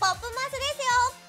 ポップマスですよ。